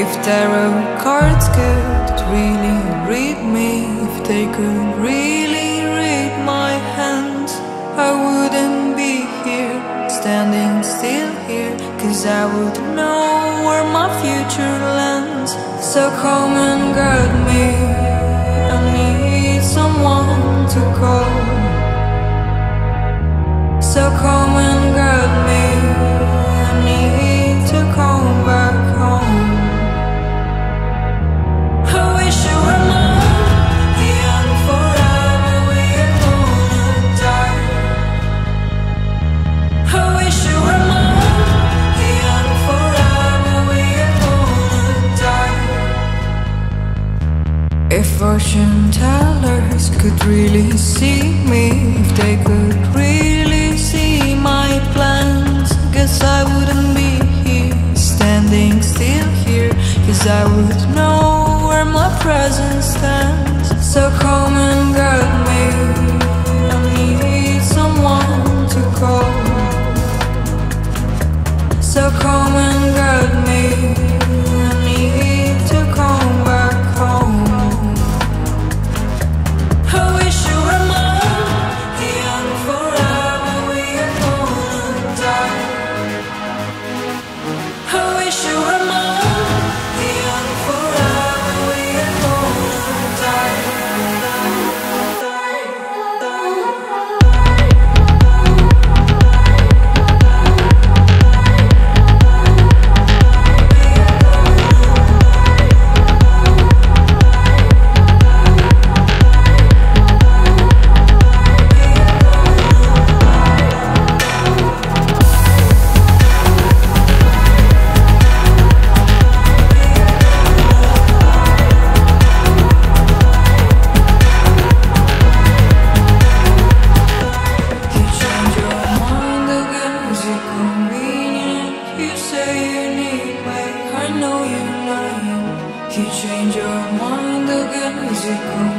If tarot cards could really read me, if they could really read my hands, I wouldn't be here, standing still here, cause I would know where my future lands. So come and guide me, I need someone to call. So come and guide could really see me, if they could really see my plans, guess I wouldn't be here, standing still here, cause I would know where my presence stands. So come and guide me, I need someone to call. So come and guide You change your mind again, is it convenient?